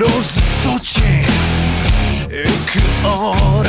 rozı saçı Ekü ağrı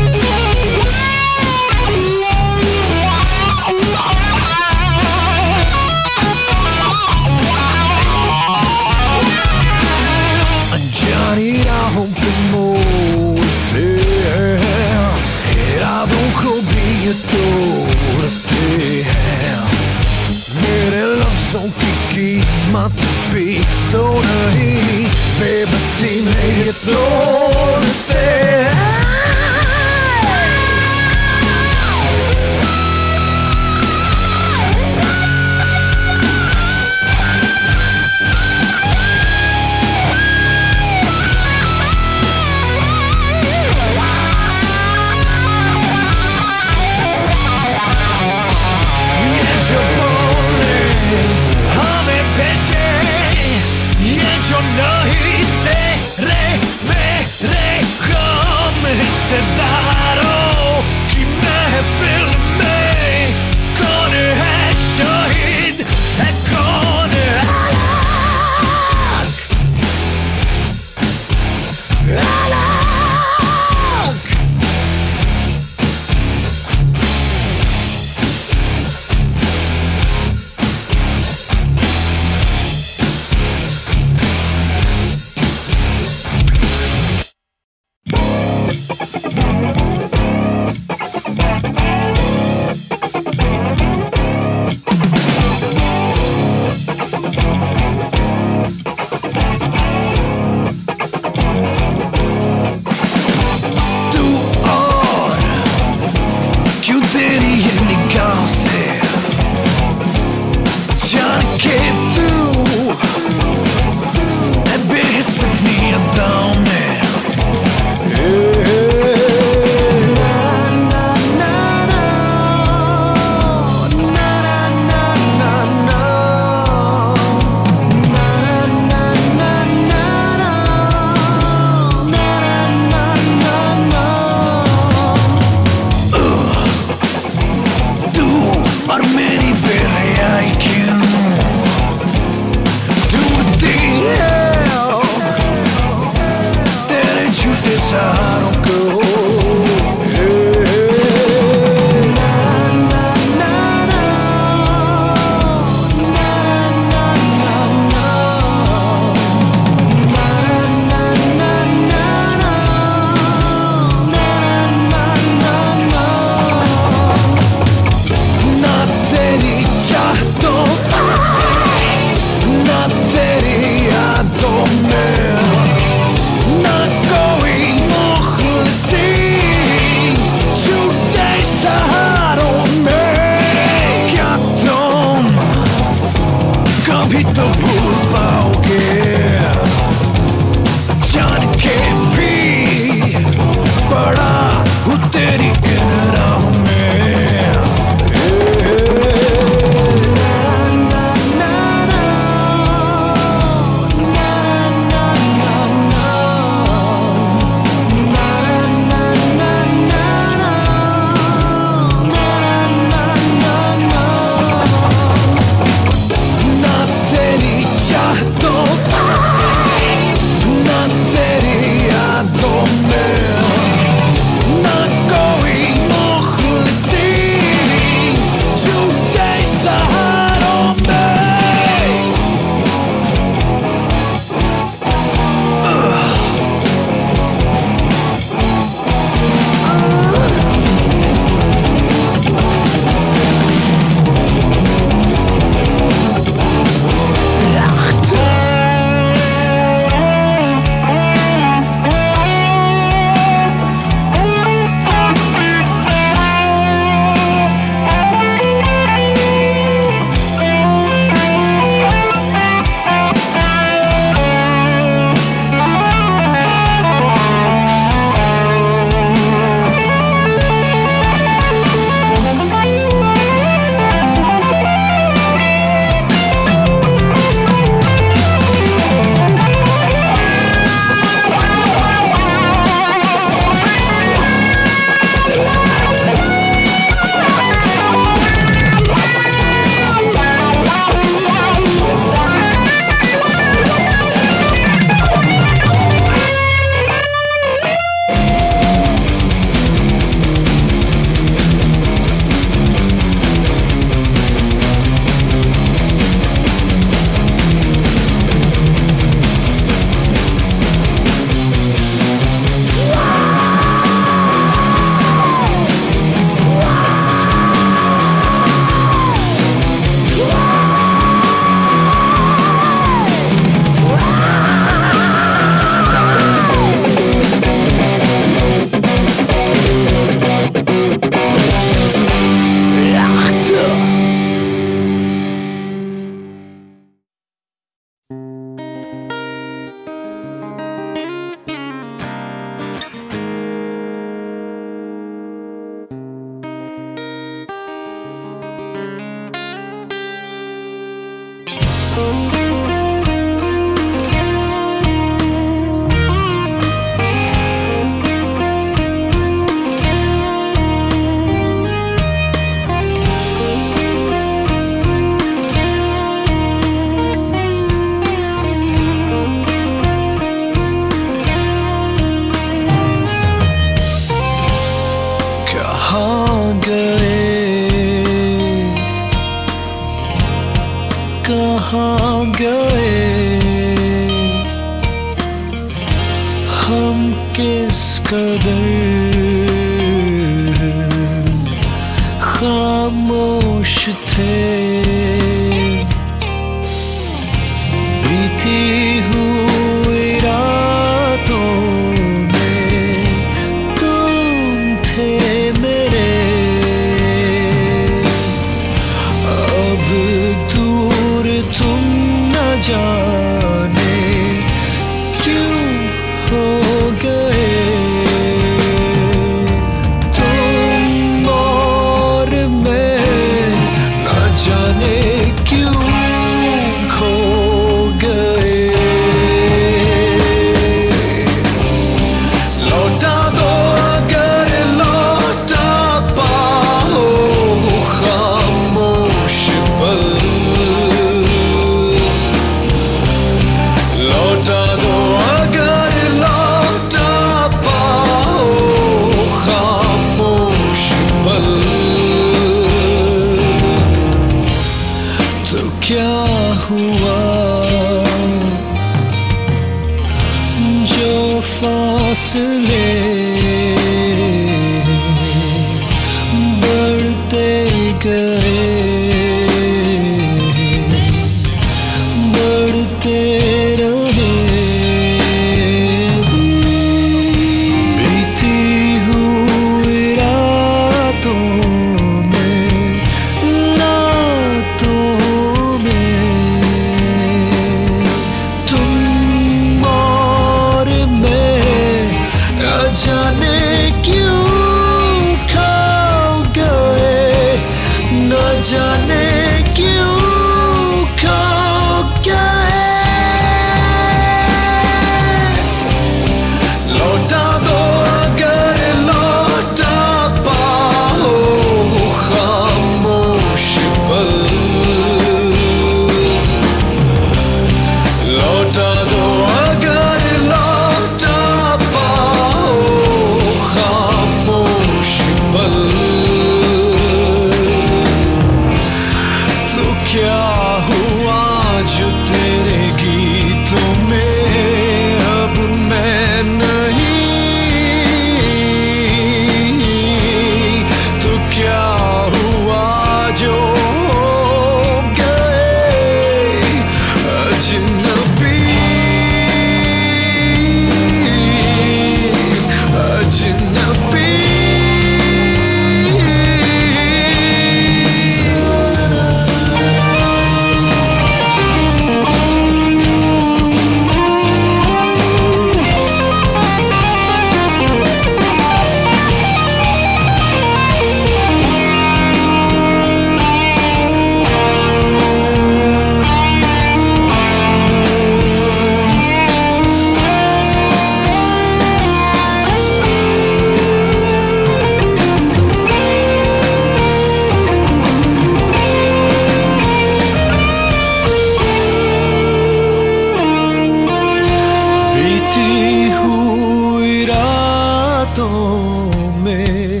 रातों में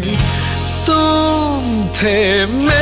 तुम थे मेरे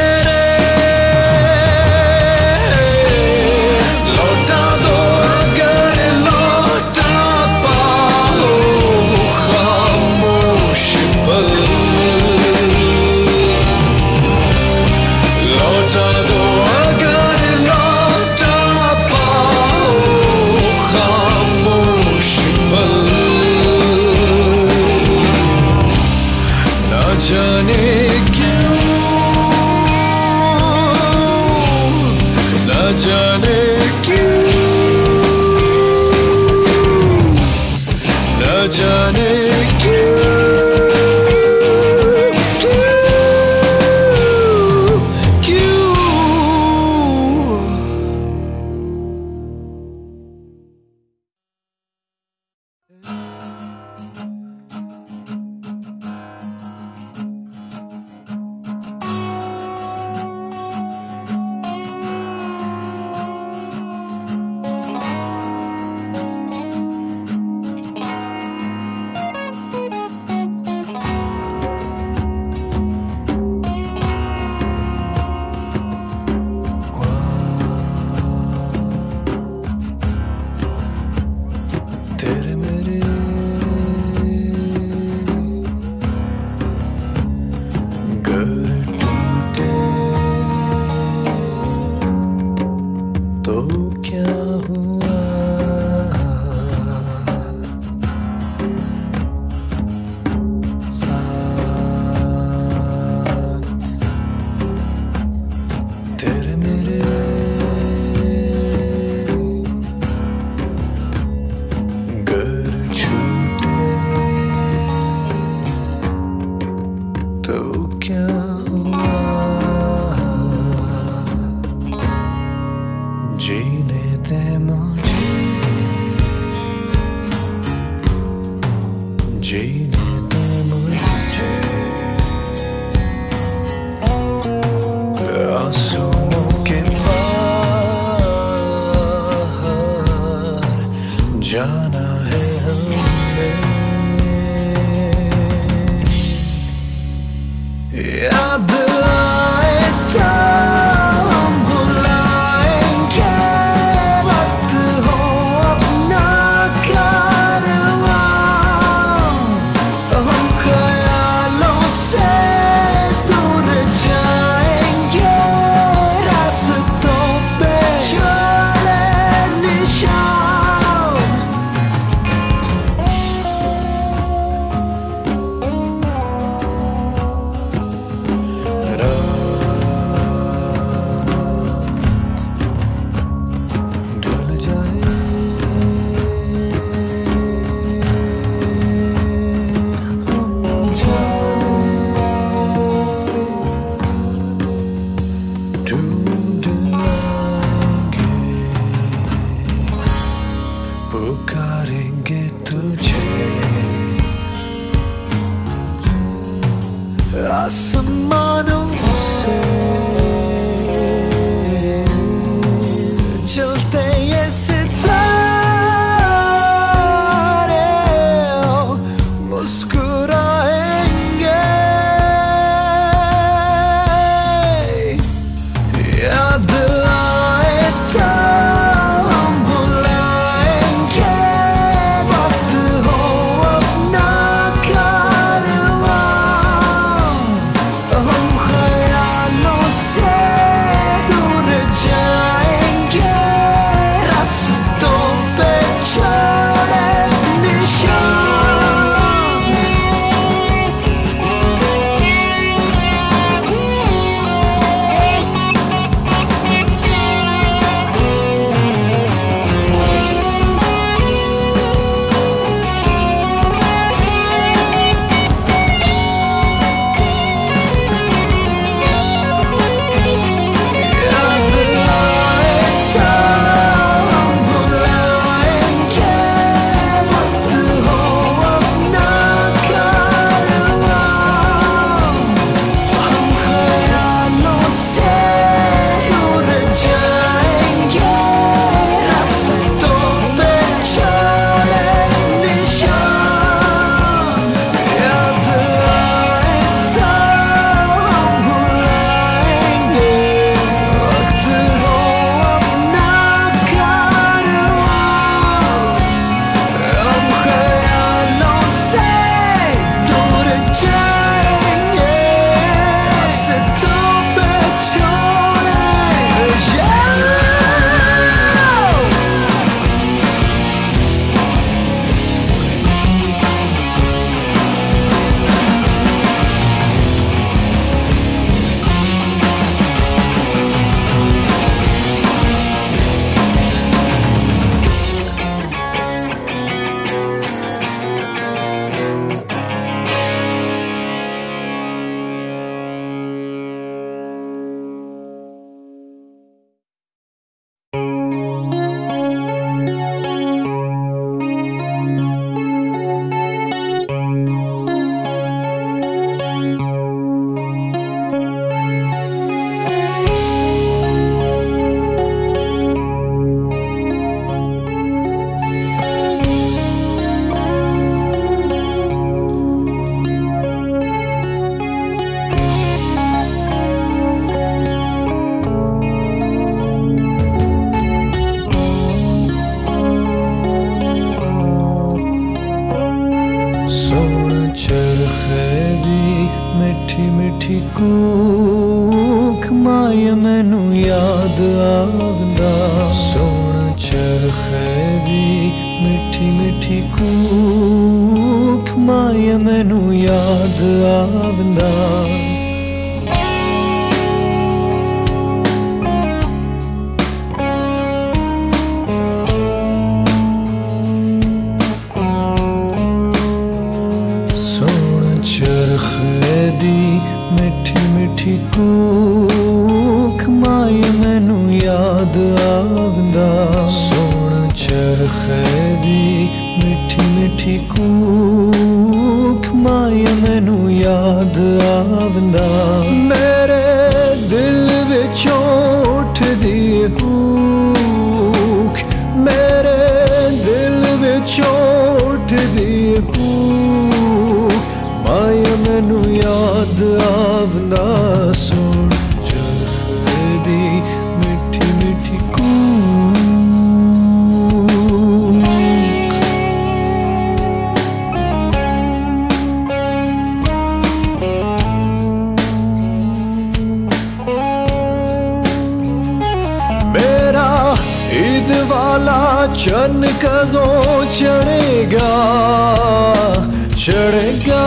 ਚੜੇਗਾ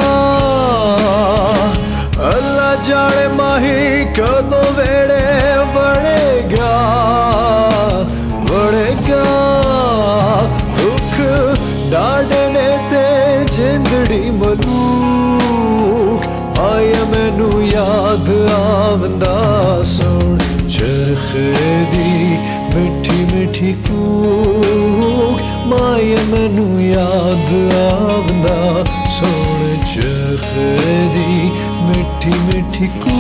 ਅੱਲਾ ਜਾਣੇ ਮਾਹੀ ਕਦੋਂ ਵੇੜੇ ਵੜੇਗਾ ਵੜੇਗਾ ਦੁੱਖ ਡਾੜਨੇ ਤੇ ਜਿੰਦੜੀ ਮਲੂਕ। ਆਇਆ ਮੈਨੂੰ ਯਾਦ ਆਵੰਦਾ ਸੁਣ। ਚਰਖੇ ਦੀ ਮਿੱਠੀ ਮਿੱਠੀ ਕੂਕ। ਮਾਇਆ ਮੈਨੂੰ ਯਾਦ ਆਵੰਦਾ तेरी मीठी मीठी कू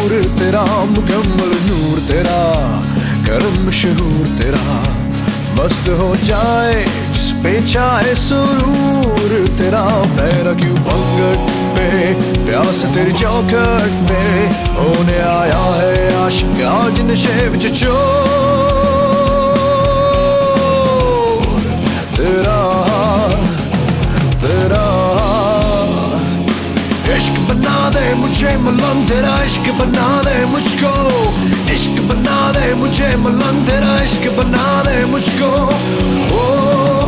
नूर तेरा, मुकम्मल नूर तेरा गर्म शहूर तेरा। मस्त हो जाए, जिस पे चाहे सुरूर तेरा। पैरा क्यों पंगट पे, प्यास तेरी चौखट पे। होने आया है आशिक, आज नशे विच चोर तेरा दे मुझे मलंग तेरा इश्क बना दे मुझको। इश्क बना दे मुझे मलंग तेरा इश्क बना दे मुझको। ओ,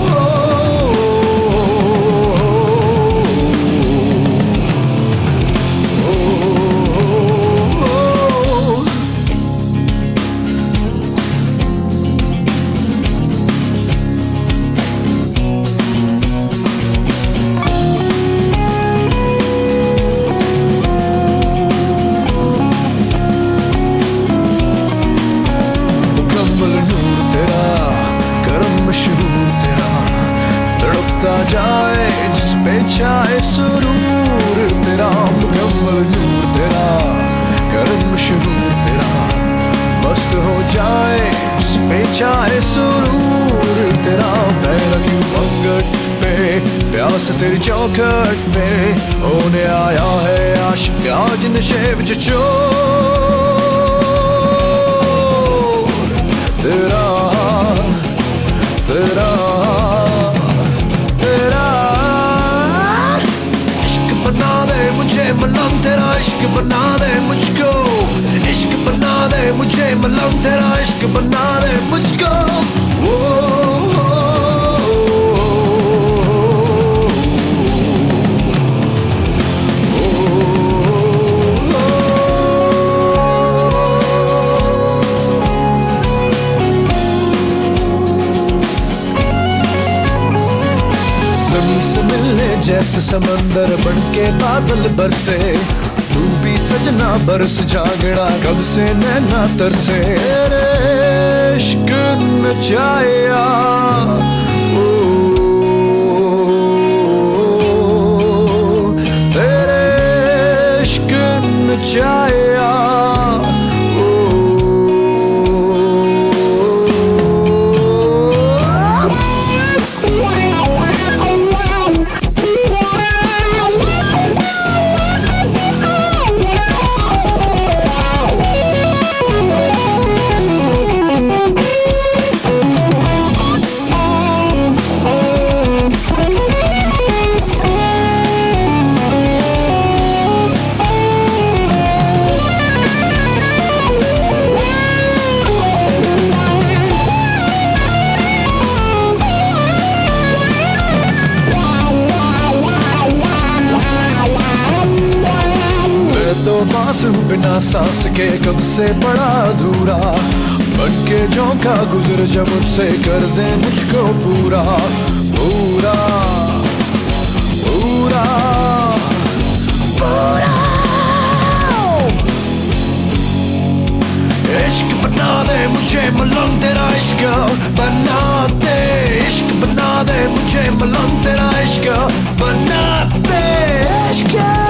चाहे सुरूर तेरा पैर की पंगट पे प्यास तेरी चौखट में होने आया है आशिक, आज नशेब तेरा तेरा तेरा मलंग तेरा इश्क बना दे मुझको। इश्क बना दे मुझे मलंग तेरा इश्क बना दे मुझको। ओ, जैसे समंदर बन के बादल बरसे। तू भी सजना बरस जागड़ा कब से नैना तरसे। इश्क नचाया तेरे सांस के कब से बड़ा अधूरा। बन के झोंका गुजर जब मुझसे कर दे मुझको पूरा। पूरा पूरा पूरा। इश्क बना दे मुझे मलंग तेरा इश्क। बना दे, इश्क बना दे मुझे मलंग तेरा इश्क। बना दे, इश्क।